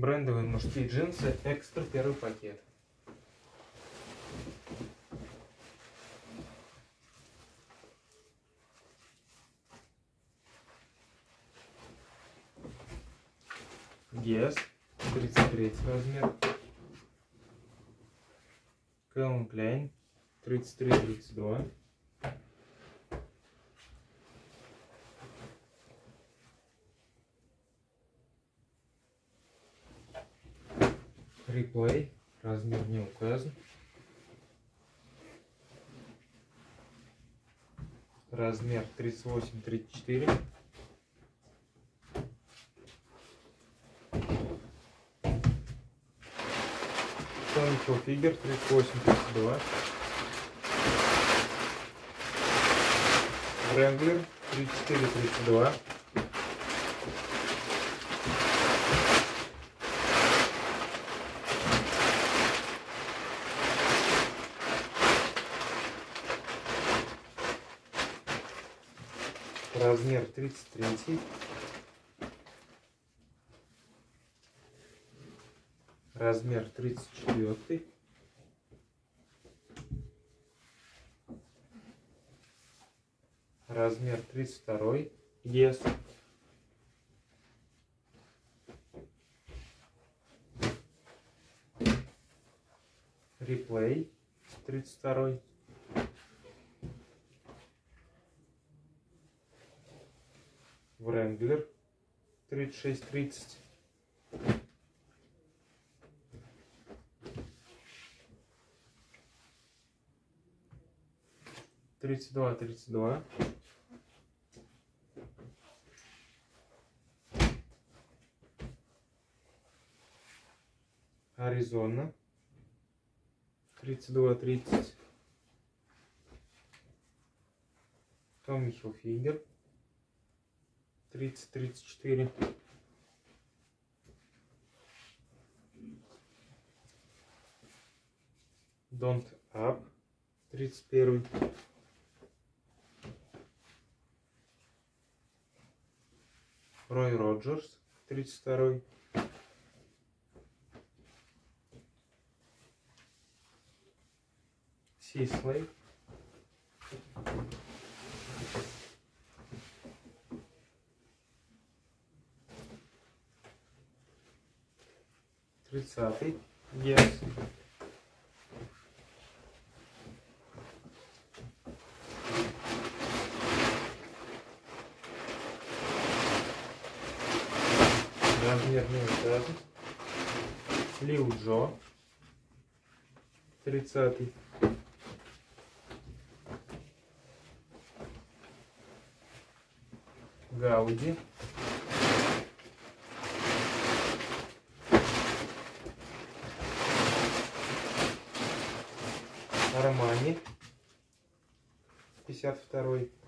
Брендовые мужские джинсы экстра первый пакет. Guess 33 размер. Calvin Klein 33-32. Реплей. Размер не указан. Размер 38-34. Tommy Hilfiger 38-32. Wrangler 34-32. Размер 33. Размер 34. Размер 32. Yes. Реплей 32. Wrangler 3630. Тридцать два, тридцать два. Аризона. Тридцать два, тридцать. Томми Хилфигер. 30-34. Don't Up 31. Рой Роджерс 32. Сислей Тридцатый. Yes. Размер не указан. Лил Джо. Тридцатый. Гауди. Армани. 52